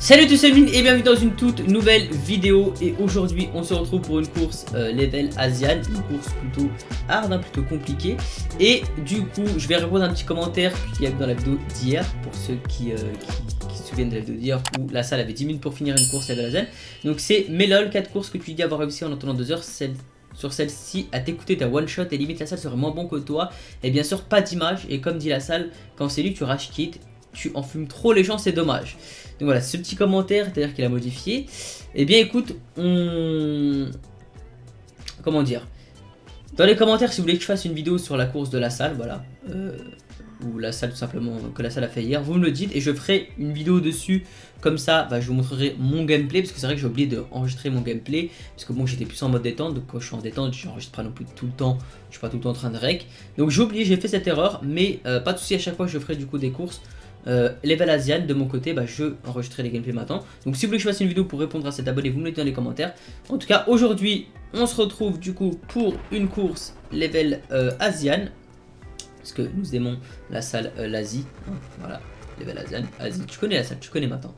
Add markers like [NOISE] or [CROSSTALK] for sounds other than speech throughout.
Salut tous amis et bienvenue dans une toute nouvelle vidéo. Et aujourd'hui on se retrouve pour une course euh, level Asian, une course plutôt hard, hein, plutôt compliquée. Et du coup je vais répondre un petit commentaire qu'il y a dans la vidéo d'hier pour ceux qui, euh, se souviennent de la vidéo d'hier où la salle avait 10 minutes pour finir une course level Asian. Donc c'est Melol 4 courses que tu dis avoir réussi en attendant 2 heures. Sur celle-ci à t'écouter ta one shot et limite la salle serait moins bon que toi. Et bien sûr pas d'image. Et comme dit la salle quand c'est lui tu quitte tu enfumes trop les gens c'est dommage donc voilà, ce petit commentaire, c'est-à-dire qu'il a modifié. Eh bien écoute, on... Comment dire? Dans les commentaires, si vous voulez que je fasse une vidéo sur la course de la salle, voilà. Euh, ou la salle tout simplement, que la salle a fait hier, vous me le dites et je ferai une vidéo dessus. Comme ça, bah, je vous montrerai mon gameplay, parce que c'est vrai que j'ai oublié d'enregistrer mon gameplay. Parce que bon, j'étais plus en mode détente, donc quand je suis en détente, j'enregistre pas non plus tout le temps. Je suis pas tout le temps en train de rec. Donc j'ai oublié, j'ai fait cette erreur, mais euh, pas de souci, à chaque fois je ferai du coup des courses euh, level Asian, de mon côté, bah, je enregistrerai les gameplays maintenant. Donc si vous voulez que je fasse une vidéo pour répondre à cet abonné, vous me le dites dans les commentaires. En tout cas, aujourd'hui, on se retrouve du coup pour une course level euh, Asian. Parce que nous aimons la salle euh, l'Asie. voilà, level Asian, Asie. Tu connais la salle, tu connais maintenant.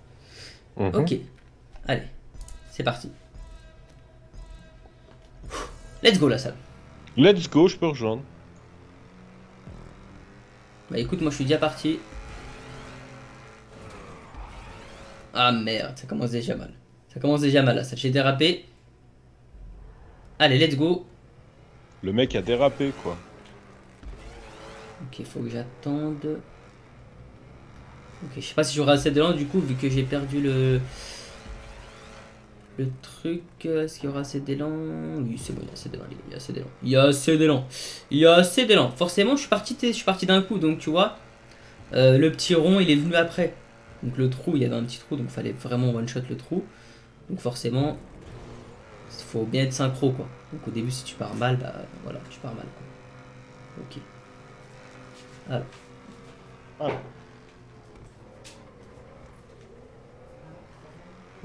Mhm. Ok, allez, c'est parti. Let's go la salle. Let's go, je peux rejoindre. Bah écoute, moi je suis déjà parti. Ah merde, ça commence déjà mal. Ça commence déjà mal là, ça j'ai dérapé. Allez, let's go. Le mec a dérapé quoi. Ok, faut que j'attende. Ok, je sais pas si j'aurai assez d'élan du coup, vu que j'ai perdu le. Le truc, est-ce qu'il y aura assez d'élan? Oui, c'est bon, il y a assez d'élan, il y a assez d'élan. Il y a assez d'élan. Il y a assez d'élan. Forcément, je suis parti, je suis parti d'un coup, donc tu vois. Euh, le petit rond, il est venu après. Donc le trou, il y avait un petit trou, donc il fallait vraiment one-shot le trou. Donc forcément, il faut bien être synchro, quoi. Donc au début, si tu pars mal, bah voilà, tu pars mal, quoi. Ok. Alors.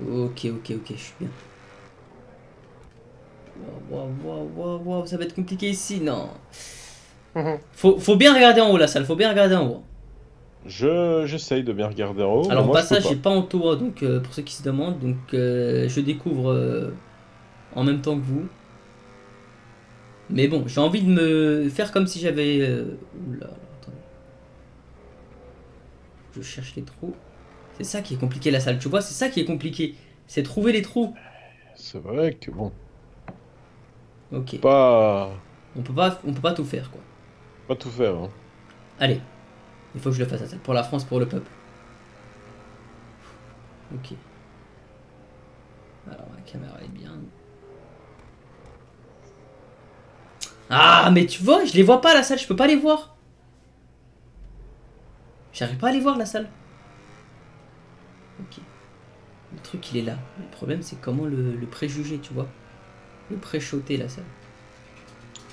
Ok, ok, ok, je suis bien. Waouh, waouh, waouh, waouh, ça va être compliqué ici, non. faut, faut bien regarder en haut la salle, faut bien regarder en haut. Je j'essaye de bien regarder en haut. Alors passage, j'ai pas en toit, donc euh, pour ceux qui se demandent, donc euh, je découvre euh, en même temps que vous. Mais bon, j'ai envie de me faire comme si j'avais. Oula, attendez. Je cherche les trous. C'est ça qui est compliqué la salle, tu vois, c'est ça qui est compliqué. C'est trouver les trous. C'est vrai que bon. Ok. Pas. On peut pas, on peut pas tout faire quoi. Pas tout faire. Hein. Allez, il faut que je le fasse à ça. Pour la France, pour le peuple. Ok. Alors la caméra est bien. Ah, mais tu vois, je les vois pas la salle, je peux pas les voir. J'arrive pas à les voir la salle. Ok. Le truc il est là. Le problème c'est comment le, préjuger, tu vois. Le préchoter la salle.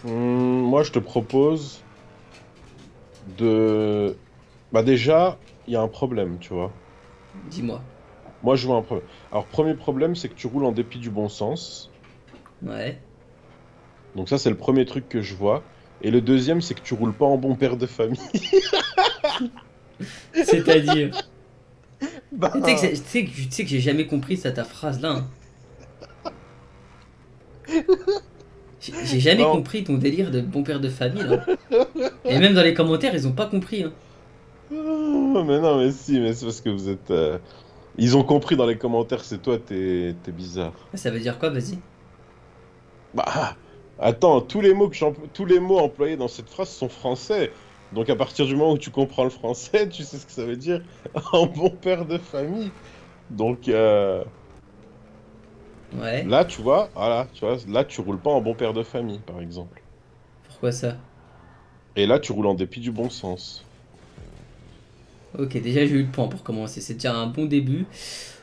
Hum, moi je te propose de bah déjà, il y a un problème, tu vois. Dis-moi. Moi, je vois un problème. Alors, premier problème, c'est que tu roules en dépit du bon sens. Ouais. Donc ça, c'est le premier truc que je vois. Et le deuxième, c'est que tu roules pas en bon père de famille. [LAUGHS] C'est-à-dire [LAUGHS] bah... Tu sais que, j'ai jamais compris ça, ta phrase-là. Hein. [LAUGHS] J'ai jamais compris ton délire de bon père de famille. Là. Et même dans les commentaires, ils ont pas compris. Hein. Oh, [LAUGHS] mais non, mais si, mais c'est parce que vous êtes. Euh, ils ont compris dans les commentaires, c'est toi, t'es bizarre. Ça veut dire quoi, vas-y Bah, attends, tous les mots que tous les mots employés dans cette phrase sont français. Donc à partir du moment où tu comprends le français, tu sais ce que ça veut dire [LAUGHS] un bon père de famille. Donc euh... ouais. Là, tu vois, voilà, tu vois, là tu roules pas en bon père de famille, par exemple. Pourquoi ça? Et là, tu roules en dépit du bon sens. Ok, déjà j'ai eu le point pour commencer, c'est déjà un bon début.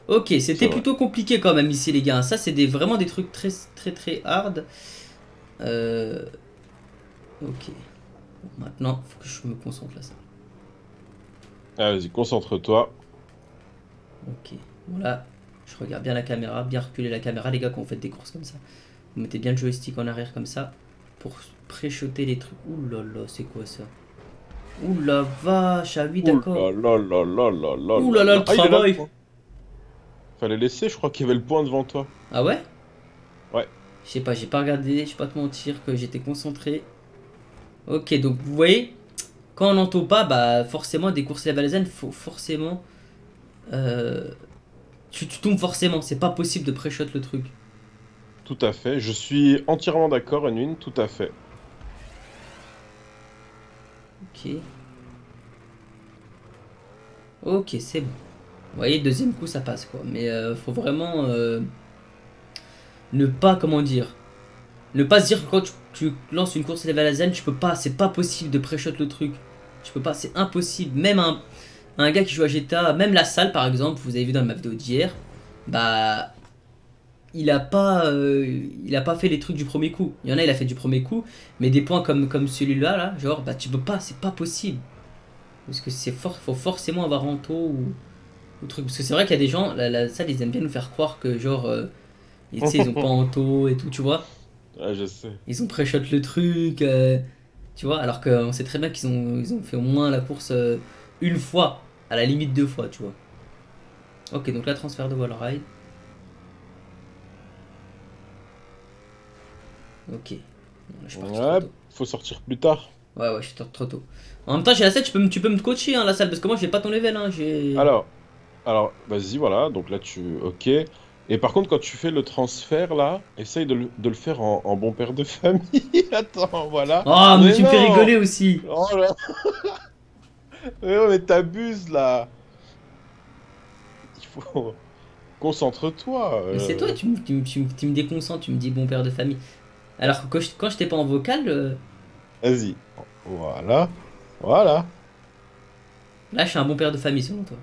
Ok, c'était plutôt compliqué quand même ici les gars. Ça c'est des, vraiment des trucs très très très hard. Euh... Ok. maintenant, faut que je me concentre là ça. Ah, vas-y, concentre-toi. Ok, voilà. Je regarde bien la caméra, bien reculer la caméra les gars quand vous faites des courses comme ça. Vous mettez bien le joystick en arrière comme ça pour préchoter les trucs. Ouh là là, c'est quoi ça? Ouh la vache, ah oui, d'accord. Ouh là là là là là Ouh là là, le travail. Fallait laisser, je crois qu'il y avait le point devant toi. Ah ouais? Ouais. Je sais pas, j'ai pas regardé, je vais pas te mentir que j'étais concentré. Ok, donc vous voyez, quand on n'entend pas, bah forcément des courses level zen, faut forcément... Euh, tu, tu tombes forcément, c'est pas possible de pré-shot le truc. Tout à fait, je suis entièrement d'accord, Enwin, tout à fait. Ok. Ok, c'est bon. Vous voyez, deuxième coup, ça passe, quoi. Mais euh, faut vraiment euh, ne pas, comment dire, ne pas se dire que quand tu, lances une course level zen, tu peux pas, c'est pas possible de pré-shot le truc. Tu peux pas, c'est impossible. Même un, un gars qui joue à GTA, même la salle par exemple, vous avez vu dans ma vidéo d'hier, bah il a pas euh, il a pas fait les trucs du premier coup. Il y en a il a fait du premier coup, mais des points comme comme celui-là là, genre bah tu peux pas, c'est pas possible. Parce que c'est fort, faut forcément avoir taux ou, ou truc parce que c'est vrai qu'il y a des gens la, la salle ils aiment bien nous faire croire que genre euh, sais, ils ont pas en taux et tout, tu vois. [LAUGHS] Ah, je sais. Ils ont pré-shot le truc, euh, tu vois, alors qu'on sait très bien qu'ils ont, ils ont fait au moins la course une fois, à la limite deux fois, tu vois. Ok, donc là, transfert de wall ride. Ok. Bon, là, je suis parti Ouais, trop tôt. faut sortir plus tard. Ouais, ouais, je suis trop- tôt. En même temps, j'ai la salle, tu peux, me- tu peux me coacher, hein, la salle, parce que moi, j'ai pas ton level, hein. Alors, alors vas-y, voilà, donc là tu. Ok. Et par contre, quand tu fais le transfert là, essaye de le, de le faire en, en bon père de famille. [LAUGHS] Attends, voilà. Oh, mais, Mais tu me fais rigoler aussi Oh là [LAUGHS] Mais mais t'abuses là Il faut... Concentre-toi Mais c'est euh. toi, tu, me- tu, me- tu, me- tu me déconcentres, tu me dis bon père de famille. Alors que quand t'ai pas en vocal, euh, Vas-y. Voilà. Voilà. là, je suis un bon père de famille, selon toi.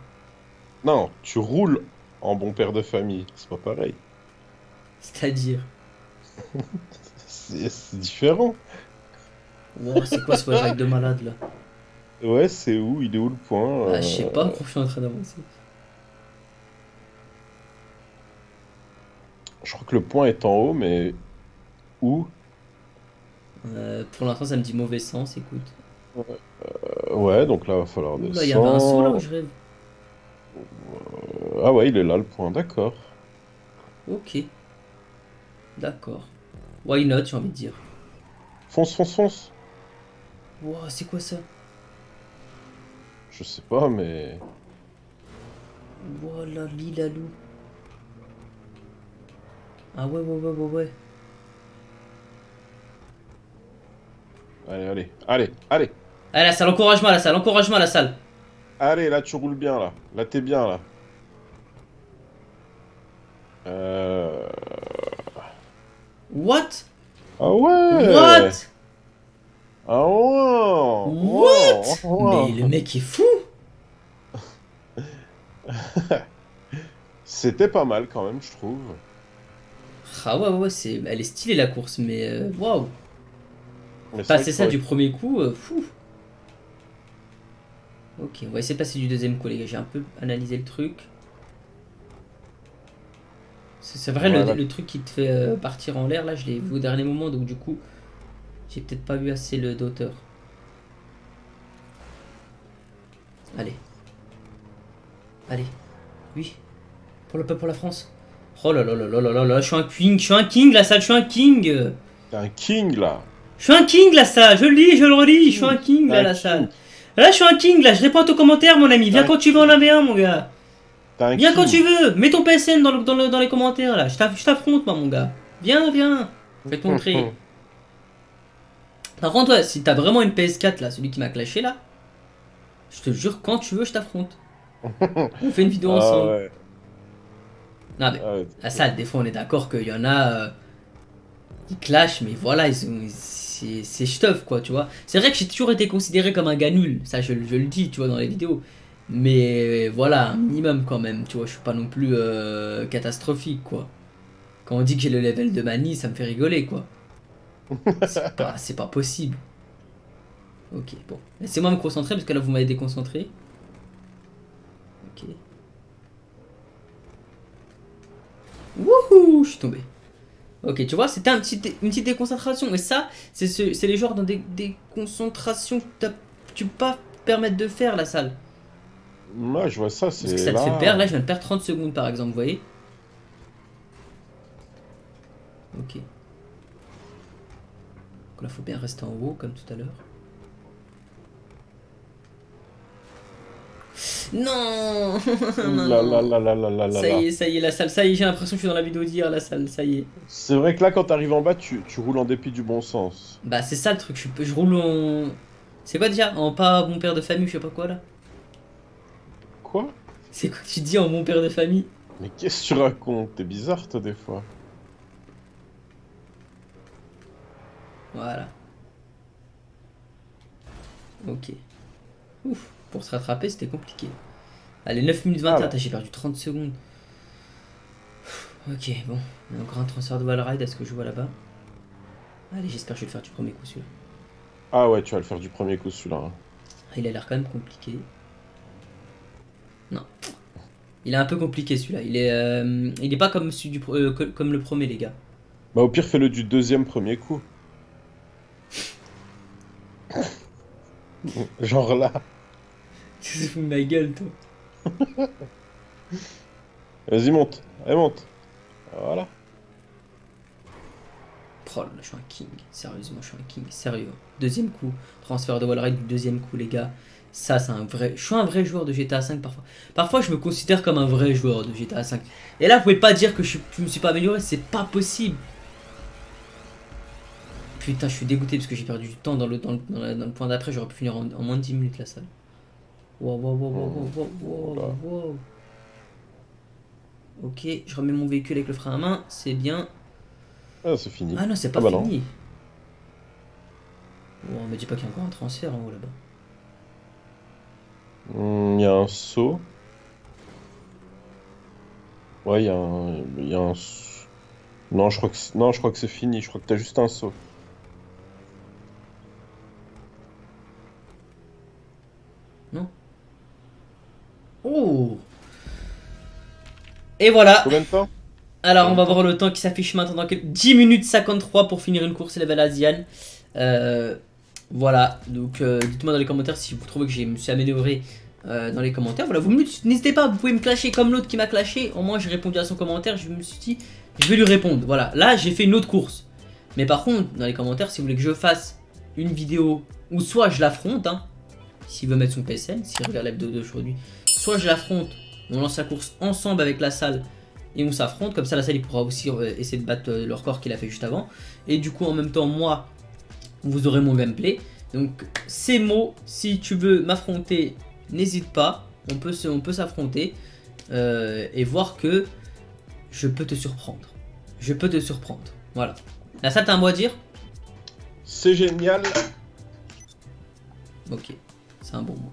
Non, tu roules en bon père de famille. C'est pas pareil. C'est-à-dire... [LAUGHS] C'est c'est différent. C'est quoi ce wallride de malade là? Ouais, c'est où? Il est où le point Ah, je sais euh, pas, je suis en train d'avancer. Je crois que le point est en haut, mais où Euh, pour l'instant, ça me dit mauvais sens, écoute. Euh, Ouais, donc là, va falloir descendre. il y avait un saut là où je rêve. Euh, Ah ouais, il est là le point, d'accord. Ok. D'accord. Why not, j'ai envie de dire. Fonce, fonce, fonce. Wow, c'est quoi ça? Je sais pas, mais. Voilà, lilalou. Ah ouais, ouais, ouais, ouais, ouais. Allez, allez, allez, allez. Allez, la salle, encouragement, la salle, encouragement, la salle. Allez, là, tu roules bien, là. Là, t'es bien, là. Euh... What? Ah ouais What? Ah ouais What? Ouais, Mais le mec est fou [LAUGHS] C'était pas mal, quand même, je trouve. Ah ouais, ouais, ouais, c'est... elle est stylée la course, mais euh, waouh c'est Passer ça du premier coup, euh, fou Ok, on va essayer de passer du deuxième coup, les gars. J'ai un peu analysé le truc. C'est vrai, le, truc qui te fait euh, partir en l'air, là, je l'ai vu au dernier moment, donc du coup, j'ai peut-être pas vu assez le d'auteur. Allez. Allez. Oui. Pour le peuple, pour la France. Oh là là là là là là là, je suis un king, je suis un king, la salle, je suis un king T'es un king, là. Je suis un king la salle, je le dis, je le redis, je suis un king là un king. salle. Là je suis un king là, je réponds à ton commentaire mon ami, viens quand tu veux en un mon gars. Viens quand tu veux, mets ton PSN dans, le- dans, le- dans les commentaires là, je t'aff- je t'affronte moi mon gars. Viens, viens, je vais te montrer. Par contre ouais, si t'as vraiment une PS4 là, celui qui m'a clashé là, je te jure quand tu veux je t'affronte. [LAUGHS] On fait une vidéo Ah ensemble. ouais. Non mais Ah ouais. salle, des fois on est d'accord qu'il y en a euh, qui clashent, mais voilà, ils ont, c'est stuff quoi, tu vois. C'est vrai que j'ai toujours été considéré comme un gars nul, ça je, je le dis, tu vois, dans les vidéos. Mais voilà, un minimum quand même, tu vois, je suis pas non plus euh, catastrophique quoi. Quand on dit que j'ai le level de Mani, ça me fait rigoler quoi. [LAUGHS] C'est pas, c'est pas possible. Ok, bon. Laissez-moi me concentrer parce que là vous m'avez déconcentré. Ok. Wouhou, je suis tombé. Ok, tu vois, c'était un petit, une petite déconcentration. Et ça, c'est ce, c'est les genres de dé- déconcentrations que tu peux pas te permettre de faire, la salle. Moi, je vois ça, Parce que c'est ça te là. fait perdre, là je viens de perdre 30 secondes par exemple, vous voyez Ok. Donc là faut bien rester en haut comme tout à l'heure. Non, Là, là, là, Ça y est, ça y est, la salle, ça y est, j'ai l'impression que je suis dans la vidéo d'hier, la salle, ça y est. C'est vrai que là, quand t'arrives en bas, tu, tu roules en dépit du bon sens. Bah c'est ça le truc, je, je roule en... C'est quoi déjà? En pas bon père de famille, je sais pas quoi là? Quoi? C'est quoi que tu dis en bon père de famille? Mais qu'est-ce que tu racontes? T'es bizarre, toi, des fois. Voilà. Ok. Ouf, pour se rattraper, c'était compliqué. Allez, 9 minutes 21, Ah j'ai perdu 30 secondes. Ok, bon. Il y a encore un transfert de wall ride, est-ce que je vois là-bas Allez, j'espère que je vais le faire du premier coup celui-là. Ah ouais, tu vas le faire du premier coup, celui-là. hein. Il a l'air quand même compliqué. Non. Il est un peu compliqué celui-là. Il est, euh, il est pas comme, celui du, pro- euh, co- comme le premier, les gars. Bah, au pire, fais-le du deuxième premier coup. [LAUGHS] Genre là. Tu te fous de ma gueule, toi. [LAUGHS] Vas-y, monte. Allez, monte. Voilà. Oh là là, je suis un king. Sérieusement, je suis un king. Sérieux. Deuxième coup. Transfert de wallride du deuxième coup, les gars. Ça, c'est un vrai. Je suis un vrai joueur de GTA 5 parfois. Parfois, je me considère comme un vrai joueur de GTA 5. Et là, vous pouvez pas dire que je, me suis pas amélioré. C'est pas possible. Putain, je suis dégoûté parce que j'ai perdu du temps dans le, dans le, dans le point d'après. J'aurais pu finir en, en moins de 10 minutes la salle. Wow, wow, wow, wow, wow, wow, wow, wow. Ok, je remets mon véhicule avec le frein à main. C'est bien. Ah, c'est fini. Ah non, c'est pas Ah bah fini. Oh, on me dit pas qu'il y a encore un transfert en haut là-bas. Il y a un saut. Ouais, il y a un. Y a un. s- Non, je crois que c'est- non, je crois que c'est fini. Je crois que t'as juste un saut. Oh Et voilà Combien de temps Alors on va voir le temps qui s'affiche maintenant dans quelques- 10 minutes 53 pour finir une course level Asian. Euh, voilà, donc euh, dites-moi dans les commentaires si vous trouvez que je me suis amélioré euh, dans les commentaires. Voilà, vous me dites- n'hésitez pas, vous pouvez me clasher comme l'autre qui m'a clashé. Au moins j'ai répondu à son commentaire, je me suis dit, je vais lui répondre. Voilà, là j'ai fait une autre course. Mais par contre, dans les commentaires, si vous voulez que je fasse une vidéo où soit je l'affronte, hein, s'il veut mettre son PSN, s'il regarde la vidéo d'aujourd'hui, soit je l'affronte, on lance la course ensemble avec la salle et on s'affronte. Comme ça, la salle il pourra aussi euh, essayer de battre euh, le record qu'il a fait juste avant. Et du coup, en même temps, moi, vous aurez mon gameplay. Donc, ces mots, si tu veux m'affronter, n'hésite pas. On peut se- on peut s'affronter euh, et voir que je peux te surprendre. Je peux te surprendre. Voilà. La salle, t'as un mot à dire? C'est génial. Ok, c'est un bon mot.